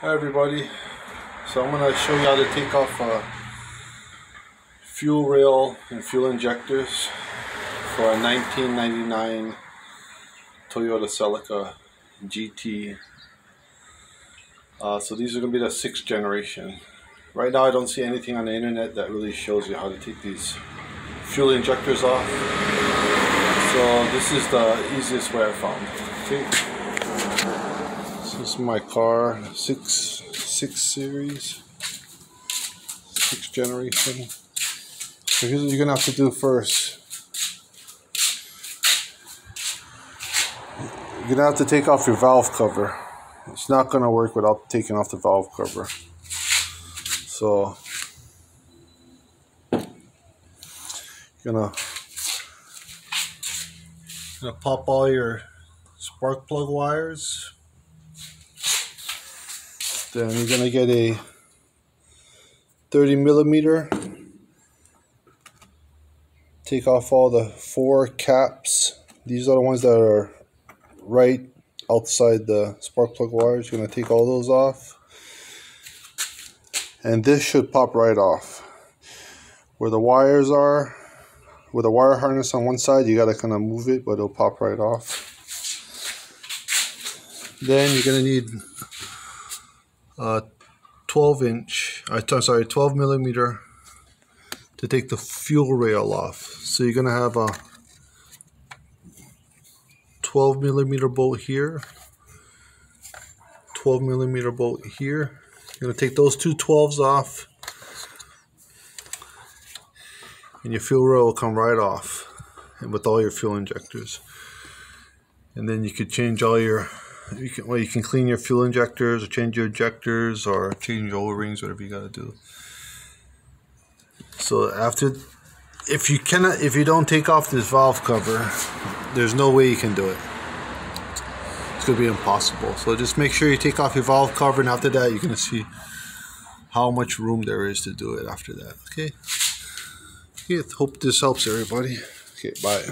Hi everybody. So I'm going to show you how to take off uh, fuel rail and fuel injectors for a 1999 Toyota Celica GT. Uh, so these are going to be the sixth generation. Right now I don't see anything on the internet that really shows you how to take these fuel injectors off. So this is the easiest way I found. Okay. This is my car, six six series, six generation. So here's what you're gonna have to do first. You're gonna have to take off your valve cover. It's not gonna work without taking off the valve cover. So you're gonna gonna pop all your spark plug wires then you're gonna get a 30 millimeter. Take off all the four caps. These are the ones that are right outside the spark plug wires. You're gonna take all those off. And this should pop right off. Where the wires are with a wire harness on one side you gotta kind of move it but it'll pop right off. Then you're gonna need uh, 12 inch, I'm sorry, 12 millimeter to take the fuel rail off. So you're gonna have a 12 millimeter bolt here, 12 millimeter bolt here. You're gonna take those two 12s off and your fuel rail will come right off and with all your fuel injectors. And then you could change all your you can well you can clean your fuel injectors or change your injectors or change your o-rings whatever you got to do. So after if you cannot if you don't take off this valve cover there's no way you can do it. It's to be impossible. So just make sure you take off your valve cover and after that you're to see how much room there is to do it after that okay? Okay hope this helps everybody. Okay bye